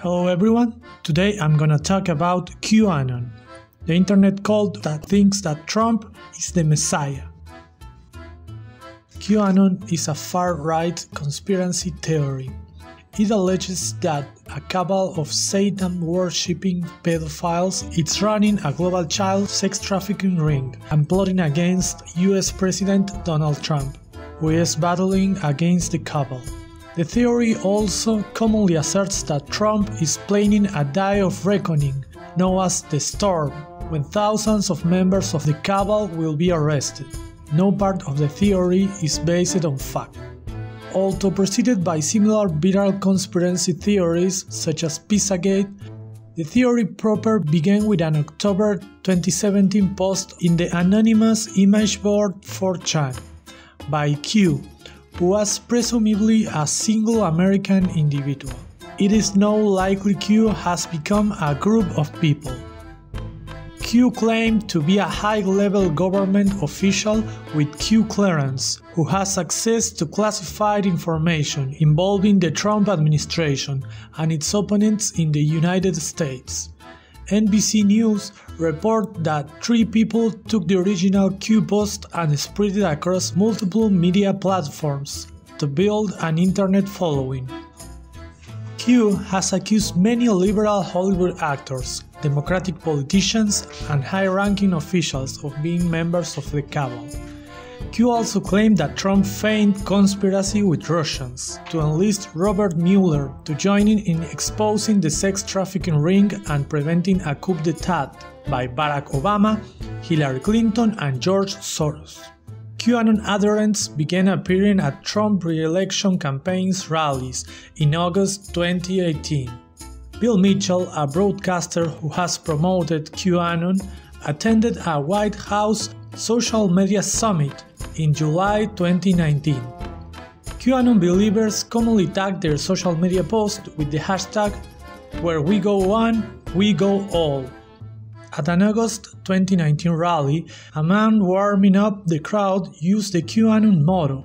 Hello everyone, today I'm gonna talk about QAnon, the internet cult that thinks that Trump is the messiah. QAnon is a far right conspiracy theory. It alleges that a cabal of Satan worshipping pedophiles is running a global child sex trafficking ring and plotting against US President Donald Trump, who is battling against the cabal. The theory also commonly asserts that Trump is planning a day of reckoning, known as the Storm, when thousands of members of the cabal will be arrested. No part of the theory is based on fact. Although preceded by similar viral conspiracy theories such as Pizzagate, the theory proper began with an October 2017 post in the anonymous image board 4chan by Q, was presumably a single American individual. It is now likely Q has become a group of people. Q claimed to be a high level government official with Q clearance who has access to classified information involving the Trump administration and its opponents in the United States. NBC News report that three people took the original Q post and spread it across multiple media platforms to build an internet following. Q has accused many liberal Hollywood actors, Democratic politicians, and high ranking officials of being members of the cabal. Q also claimed that Trump feigned conspiracy with Russians to enlist Robert Mueller to join in exposing the sex trafficking ring and preventing a coup d'etat by Barack Obama, Hillary Clinton, and George Soros. QAnon adherents began appearing at Trump re-election campaign's rallies in August 2018. Bill Mitchell, a broadcaster who has promoted QAnon, attended a White House social media summit in July 2019. QAnon believers commonly tag their social media posts with the hashtag where we go one, we go all. At an August 2019 rally, a man warming up the crowd used the QAnon motto,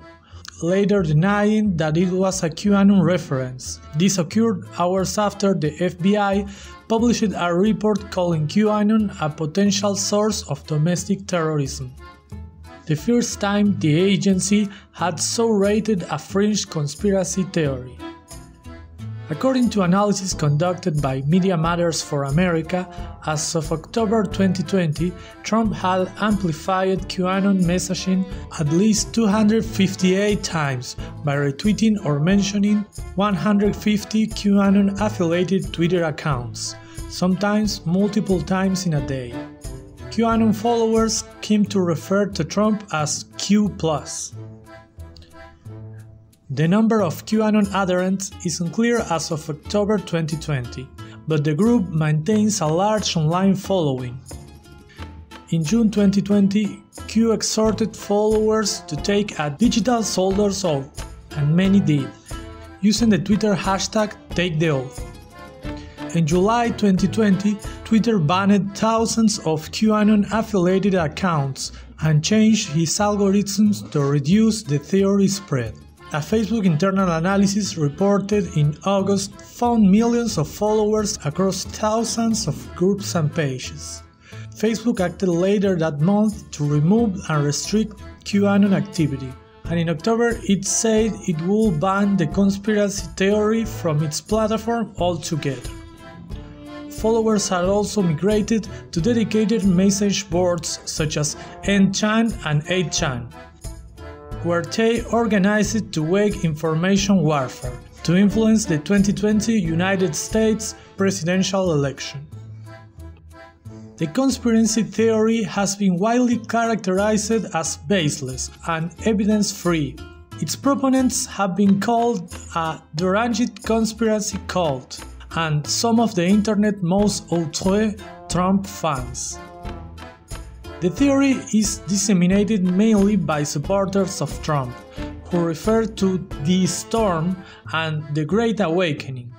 later denying that it was a QAnon reference. This occurred hours after the FBI published a report calling QAnon a potential source of domestic terrorism. The first time the agency had so rated a fringe conspiracy theory. According to analysis conducted by Media Matters for America, as of October 2020, Trump had amplified QAnon messaging at least 258 times by retweeting or mentioning 150 QAnon affiliated Twitter accounts, sometimes multiple times in a day. QAnon followers came to refer to Trump as Q. The number of QAnon adherents is unclear as of October 2020, but the group maintains a large online following. In June 2020, Q exhorted followers to take a digital soldier's oath, and many did, using the Twitter hashtag TakeTheOath. In July 2020, Twitter banned thousands of QAnon affiliated accounts and changed its algorithms to reduce the theory spread. A Facebook internal analysis reported in August found millions of followers across thousands of groups and pages. Facebook acted later that month to remove and restrict QAnon activity, and in October it said it would ban the conspiracy theory from its platform altogether. Followers had also migrated to dedicated message boards such as Endchan and 8chan, where they organized to wage information warfare to influence the 2020 United States presidential election. The conspiracy theory has been widely characterized as baseless and evidence free. Its proponents have been called a deranged conspiracy cult, and some of the internet most outre Trump fans. The theory is disseminated mainly by supporters of Trump, who refer to the storm and the Great Awakening.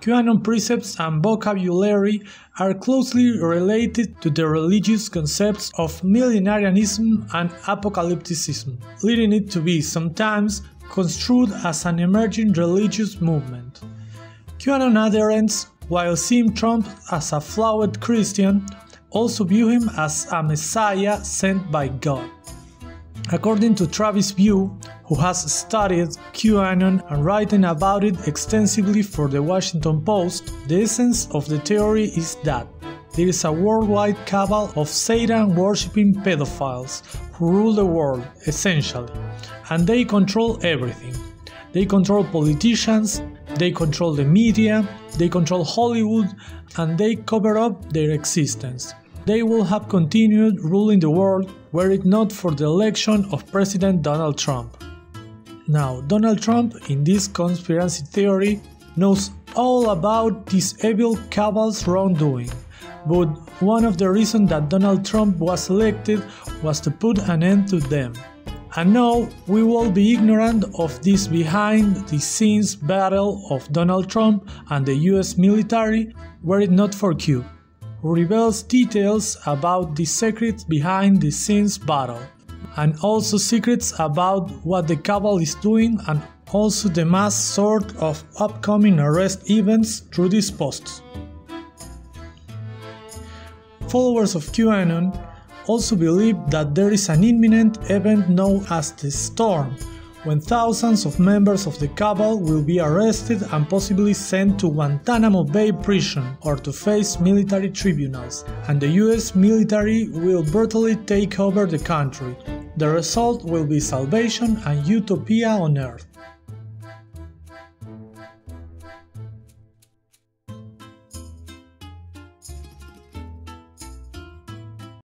QAnon precepts and vocabulary are closely related to the religious concepts of millenarianism and apocalypticism, leading it to be sometimes construed as an emerging religious movement. QAnon adherents while seeing Trump as a flawed Christian, also view him as a messiah sent by God. According to Travis View, who has studied QAnon and written about it extensively for the Washington Post, the essence of the theory is that there is a worldwide cabal of Satan worshipping pedophiles who rule the world, essentially, and they control everything. They control politicians, they control the media, they control Hollywood, and they cover up their existence. They will have continued ruling the world were it not for the election of President Donald Trump. Now, Donald Trump, in this conspiracy theory, knows all about this evil cabal's wrongdoing. But one of the reasons that Donald Trump was elected was to put an end to them. And now we will be ignorant of this behind the scenes battle of Donald Trump and the US military were it not for Q, who reveals details about the secrets behind the scenes battle and also secrets about what the cabal is doing and also the mass sort of upcoming arrest events through these posts. Followers of QAnon also believe that there is an imminent event known as the Storm, when thousands of members of the cabal will be arrested and possibly sent to Guantanamo Bay prison or to face military tribunals, and the US military will brutally take over the country, the result will be salvation and utopia on earth.